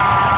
you